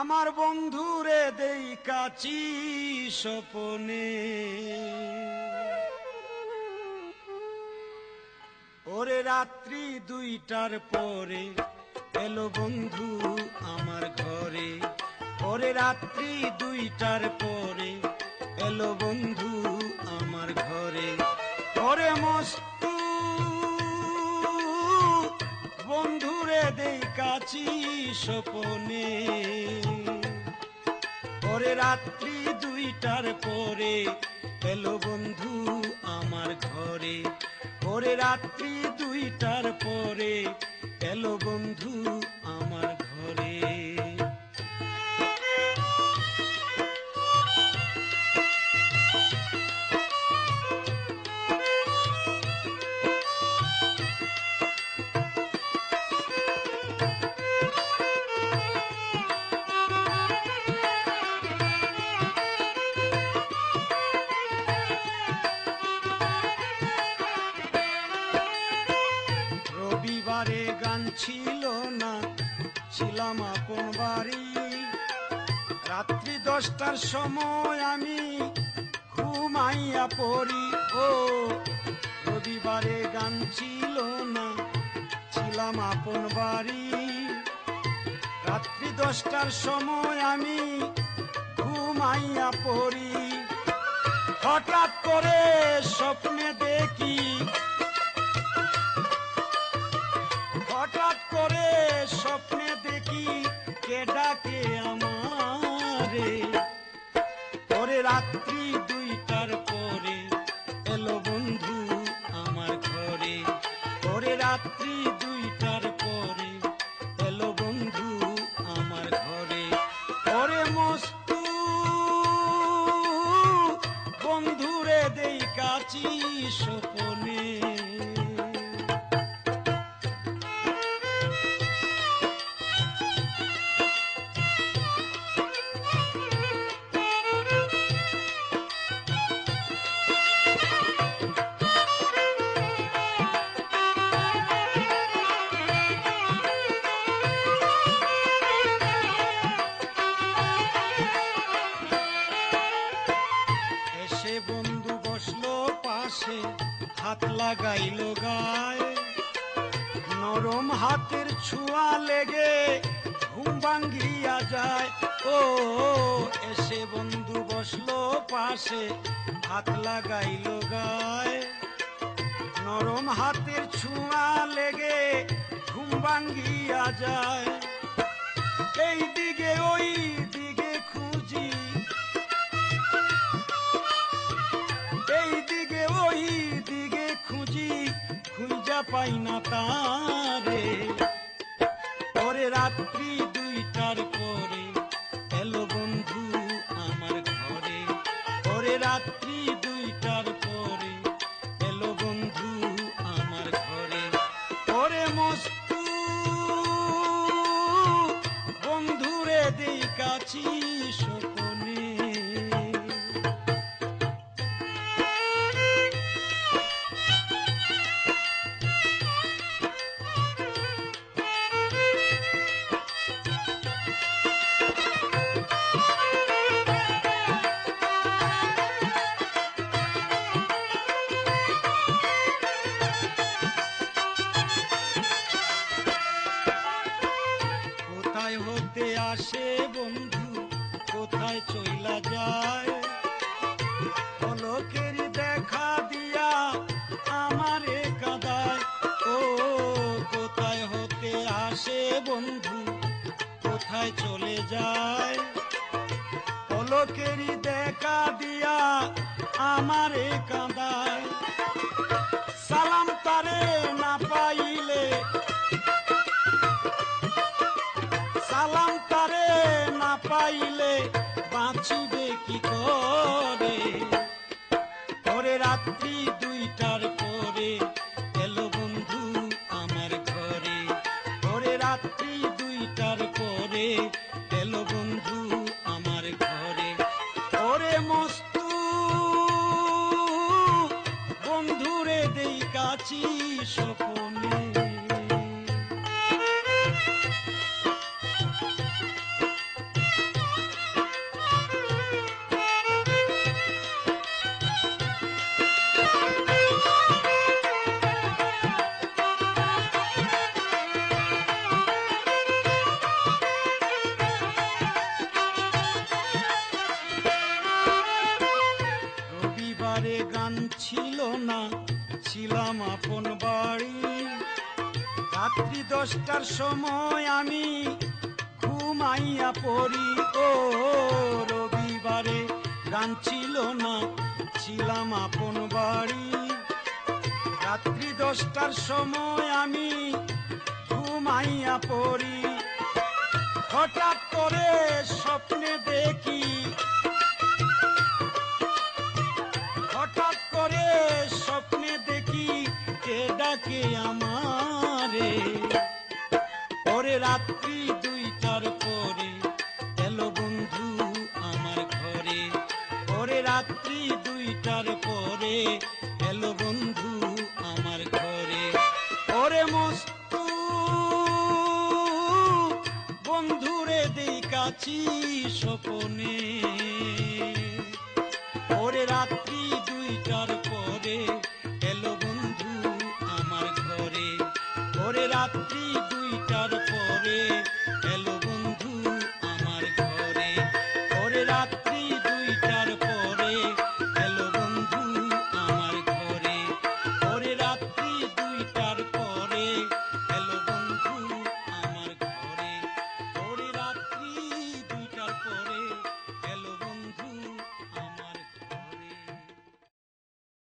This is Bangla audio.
আমার বন্ধুরে দেই কাচি স্বপনে। ওরে রাত্রি দুইটার পরে এলো বন্ধু আমার ঘরে। ওরে রাত্রি দুইটার পরে এলো বন্ধু আমার ঘরে। ওরে মস্তু সপনে স্বপনে। পরে রাত্রি দুইটার পরে এলো বন্ধু আমার ঘরে। পরে রাত্রি দুইটার পরে এলো বন্ধু আমার ছিলাম আপন বাড়ি। রাত্রি দশটার সময় আমি ঘুমাইয়া পড়ি। ও, রবিবারে গান ছিল না, ছিলাম আপন বাড়ি। রাত্রি দশটার সময় আমি ঘুমাইয়া পড়ি। হঠাৎ করে স্বপ্নে দেখি, হঠাৎ করে রাত্রি পাশে হাত লাগাইল গায়ে। নরম হাতের ছোঁয়া লেগে ঘুম ভাঙ্গিয়া যায়। ও, এসে বন্ধু বসল পাশে, হাত লাগাইল গায়ে। নরম হাতের ছোঁয়া লেগে ঘুম ভাঙ্গিয়া যায়। এই দিকে ওই পাই না তারে। পরে রাত্রি দুইটার পরে এলো বন্ধু আমার ঘরে। পরে রাত্রি দুইটার পরে এলো বন্ধু আমার ঘরে। পরে মস্তু, বন্ধুরে দেই কাছি স্বপনে আসে বন্ধু কোথায় চইলা যায়? পলকের দেখা দিয়া আমারে কাদায় ও, কোথায় হতে আসে বন্ধু কোথায় চলে যায়? পলকেরই দেখা দিয়া আমারে কাঁদায় সালাম তারে আছি সকলে গান ছিল না ছিলাম আপন বাড়ি। রাত্রি দশটার সময় আমি ঘুমাইয়া পড়ি। ও রবিবারে গান ছিল না, ছিলাম আপন বাড়ি। রাত্রি দশটার সময় আমি ঘুমাইয়া পড়ি। হঠাৎ করে স্বপ্নে দেখি, হঠাৎ করে স্বপ্নে আমারে। পরে রাত্রি দুইটার পরে এলো বন্ধু আমার ঘরে। পরে রাত্রি দুইটার পরে এলো বন্ধু আমার ঘরে। মস্তু, বন্ধুরে স্বপনে। আমার ঘরে